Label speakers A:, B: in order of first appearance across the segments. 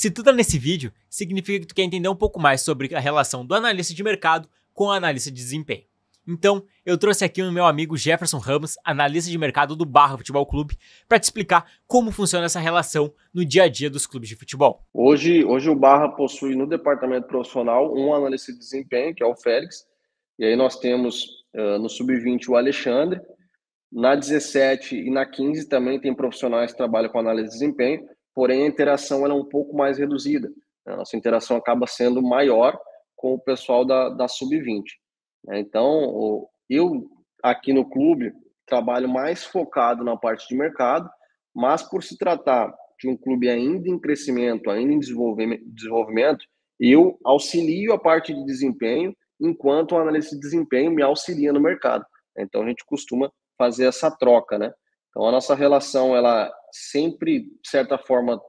A: Se tu tá nesse vídeo, significa que tu quer entender um pouco mais sobre a relação do analista de mercado com o analista de desempenho. Então, eu trouxe aqui o meu amigo Jefferson Ramos, analista de mercado do Barra Futebol Clube, para te explicar como funciona essa relação no dia a dia dos clubes de futebol.
B: Hoje, hoje o Barra possui no departamento profissional um analista de desempenho, que é o Félix, e aí nós temos uh, no sub-20 o Alexandre, na 17 e na 15 também tem profissionais que trabalham com análise de desempenho, porém a interação é um pouco mais reduzida. A nossa interação acaba sendo maior com o pessoal da, da sub-20. Né? Então, eu aqui no clube trabalho mais focado na parte de mercado, mas por se tratar de um clube ainda em crescimento, ainda em desenvolvimento, eu auxilio a parte de desempenho, enquanto o analista de desempenho me auxilia no mercado. Então a gente costuma fazer essa troca, né? Então a nossa relação ela sempre, de certa forma,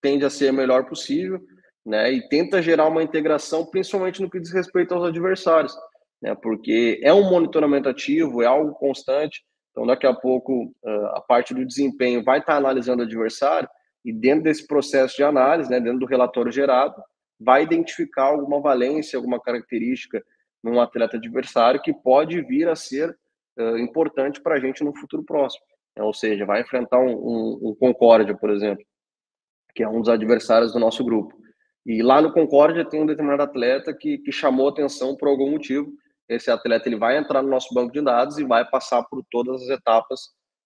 B: tende a ser a melhor possível, né? E tenta gerar uma integração, principalmente no que diz respeito aos adversários, né? Porque é um monitoramento ativo, é algo constante. Então daqui a pouco a parte do desempenho vai estar analisando o adversário e dentro desse processo de análise, né? Dentro do relatório gerado, vai identificar alguma valência, alguma característica num atleta adversário que pode vir a ser importante para a gente no futuro próximo. É, ou seja, vai enfrentar um, um, um Concórdia, por exemplo, que é um dos adversários do nosso grupo. E lá no Concórdia tem um determinado atleta que, que chamou atenção por algum motivo. Esse atleta ele vai entrar no nosso banco de dados e vai passar por todas as etapas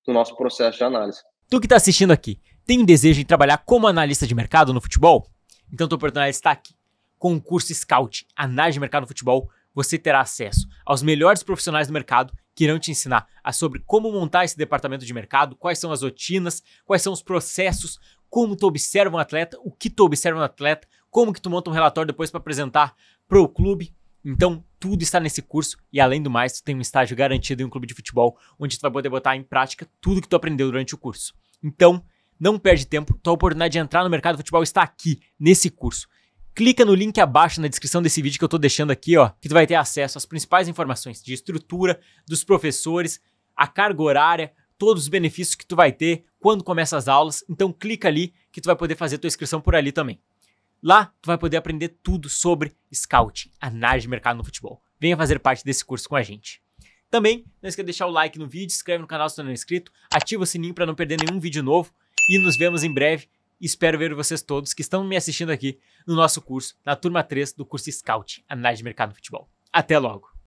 B: do nosso processo de análise.
A: Tu que está assistindo aqui, tem um desejo em trabalhar como analista de mercado no futebol? Então tua oportunidade está aqui. Com o curso Scout, Análise de Mercado no Futebol, você terá acesso aos melhores profissionais do mercado que irão te ensinar a sobre como montar esse departamento de mercado, quais são as rotinas, quais são os processos, como tu observa um atleta, o que tu observa um atleta, como que tu monta um relatório depois para apresentar para o clube. Então, tudo está nesse curso e além do mais, tu tem um estágio garantido em um clube de futebol, onde tu vai poder botar em prática tudo que tu aprendeu durante o curso. Então, não perde tempo, tua oportunidade de entrar no mercado de futebol está aqui, nesse curso. Clica no link abaixo na descrição desse vídeo que eu tô deixando aqui, ó, que tu vai ter acesso às principais informações de estrutura, dos professores, a carga horária, todos os benefícios que tu vai ter quando começa as aulas. Então clica ali que tu vai poder fazer tua inscrição por ali também. Lá tu vai poder aprender tudo sobre Scout, análise de mercado no futebol. Venha fazer parte desse curso com a gente. Também não esqueça de deixar o like no vídeo, se inscreve no canal se não é inscrito, ativa o sininho para não perder nenhum vídeo novo e nos vemos em breve espero ver vocês todos que estão me assistindo aqui no nosso curso, na turma 3 do curso Scout, Análise de Mercado no Futebol. Até logo!